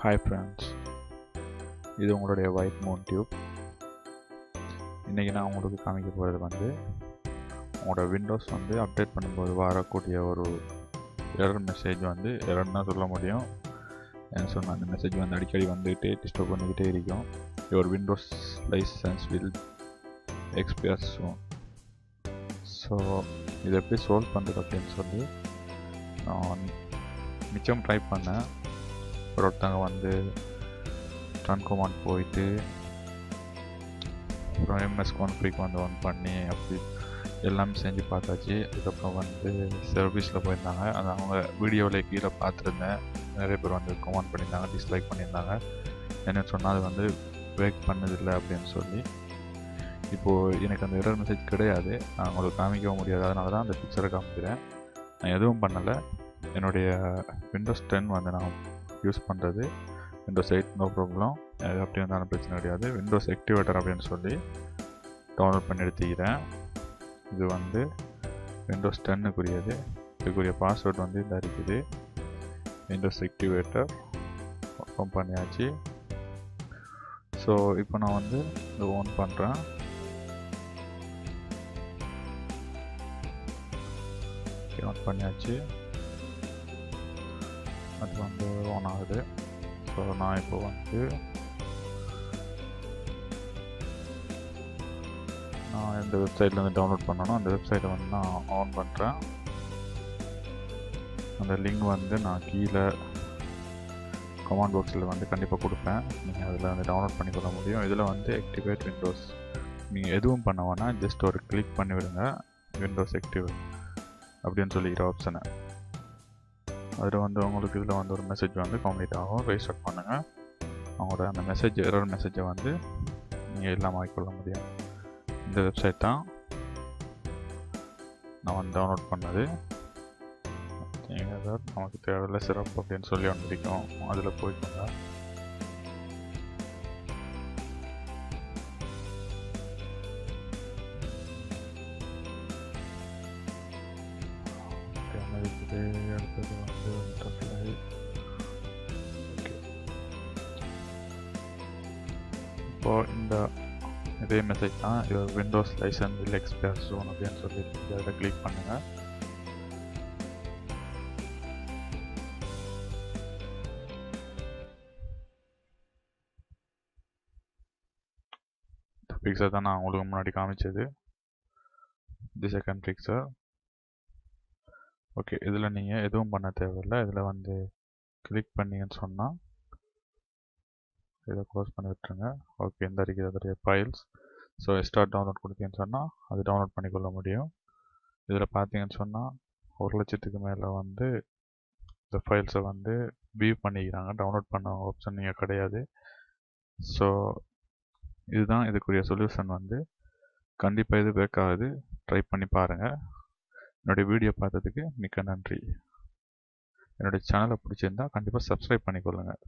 Hi friends இது உங்களுடைய white Moon tube இன்றைக்கி நான் உங்களுக்கு காமிக்க போகிறது வந்து உங்களோட விண்டோஸ் வந்து அப்டேட் பண்ணும்போது வரக்கூடிய ஒரு எரர் மெசேஜ் வந்து எரர்னு சொல்ல முடியும். ஏன்னு சொன்னால் அந்த மெசேஜ் வந்து அடிக்கடி வந்துக்கிட்டே டிஸ்டர்ப் பண்ணிக்கிட்டே இருக்கும். Your Windows license will expire so so இதை எப்படி சோல்வ் பண்ணுறது அப்படின்னு சொல்லி நான் மிச்சம் ட்ரை பண்ணேன். அப்புறம் ஒருத்தவங்க வந்து ரன் கமாண்ட் போயிட்டு அப்புறம் எம்எஸ் கான்ஃபிக் வந்து ஒன் பண்ணி அப்படி எல்லாமே செஞ்சு பார்த்தாச்சு. அதுக்கப்புறம் வந்து சர்வீஸில் போயிருந்தாங்க. அது அவங்க வீடியோவில் கீழே பார்த்துருந்தேன். நிறைய பேர் வந்து கமெண்ட் பண்ணியிருந்தாங்க டிஸ்லைக் பண்ணியிருந்தாங்க. என்ன சொன்னால் அது வந்து பிரேக் பண்ணதில்லை அப்படின்னு சொல்லி. இப்போது எனக்கு அந்த எரர் மெசேஜ் கிடையாது. நான் உங்களுக்கு காமிக்கவும் முடியாது. அதனால தான் அந்த பிக்சரை காமிக்கிறேன். நான் எதுவும் பண்ணலை. என்னுடைய விண்டோஸ் டென் வந்து நான் யூஸ் பண்ணுறது விண்டோஸ் எயிட் நோ ப்ராப்ளம் அது அப்படி இருந்தாலும் பிரச்சனை கிடையாது. விண்டோஸ் ஆக்டிவேட்டர் அப்படின்னு சொல்லி டவுன்லோட் பண்ணி எடுத்துக்கிறேன். இது வந்து விண்டோஸ் டென்னுக்குரியது இதுக்குரிய பாஸ்வேர்ட் வந்து இந்த இருக்குது. விண்டோஸ் ஆக்டிவேட்டர் ஓப்பன் பண்ணியாச்சு. ஸோ இப்போ நான் வந்து இது ஓன் பண்ணுறேன் பண்ணியாச்சு. அது வந்து ஆன் ஆகுது. ஸோ நான் இப்போ வந்து நான் இந்த வெப்சைட்லேருந்து டவுன்லோட் பண்ணணும் அந்த வெப்சைட்டை வந்து நான் ஆன் பண்ணுறேன் அந்த லிங்க் வந்து நான் கீழே கமாண்ட் பாக்ஸில் வந்து கண்டிப்பாக கொடுப்பேன். நீங்கள் அதில் வந்து டவுன்லோட் பண்ணிக்கொள்ள முடியும். இதில் வந்து ஆக்டிவேட் விண்டோஸ் நீங்கள் எதுவும் பண்ண வேணால் ஜஸ்ட் ஒரு கிளிக் பண்ணி விடுங்க விண்டோஸ் ஆக்டிவேட் அப்படின்னு சொல்லிக்கிற ஆப்ஷனை அதில் வந்து உங்களுக்கு இதில் வந்து ஒரு மெசேஜ் வந்து கம்ப்ளீட் ஆகும். ரீஸ்டார்ட் பண்ணுங்கள் அவங்களோட அந்த மெசேஜ் எரர் மெசேஜை வந்து நீங்கள் இல்லாமல் ஆகிக்கொள்ள முடியும். இந்த வெப்சைட் தான் நான் வந்து டவுன்லோட் பண்ணது. நீங்கள் நமக்கு தேவையில்லை சிறப்பு அப்படின்னு சொல்லி ஒன்று இருக்கும் அதில் போய்க்கோங்க. இருக்குது அடுத்தது வந்து பட்டர்ஃப்ளை ஓகே இப்போ இந்த இதே மெசேஜ் தான் இது Windows license will expire soon அப்படின்னு சொல்லி அதில் கிளிக் பண்ணுங்கள் பிக்சர் தான் நான் உங்களுக்கு முன்னாடி காமிச்சது. தி செகண்ட் பிக்சர் ஓகே இதில் நீங்கள் எதுவும் பண்ண தேவையில்லை. இதில் வந்து கிளிக் பண்ணிங்கன்னு சொன்னால் இதை க்ளோஸ் பண்ணி விட்டுருங்க. ஓகே இந்த இருக்குது அதோடைய ஃபைல்ஸ் ஸோ எக்ஸ்ட்ரா டவுன்லோட் கொடுத்தீங்கன்னு சொன்னால் அது டவுன்லோட் பண்ணிக்கொள்ள முடியும். இதில் பார்த்தீங்கன்னு சொன்னால் ஒரு லட்சத்துக்கு மேலே வந்து இந்த ஃபைல்ஸை வந்து வியூ பண்ணிக்கிறாங்க. டவுன்லோட் பண்ண ஆப்ஷன் நீங்கள் கிடையாது. ஸோ இதுதான் இதுக்குரிய சொல்யூஷன் வந்து. கண்டிப்பாக இது பேக் ஆகுது. ட்ரை பண்ணி பாருங்கள் என்னுடைய வீடியோ பார்த்ததுக்கு மிக்க நன்றி. என்னுடைய சேனலை பிடிச்சிருந்தா கண்டிப்பாக சப்ஸ்கிரைப் பண்ணிக்கொள்ளுங்கள்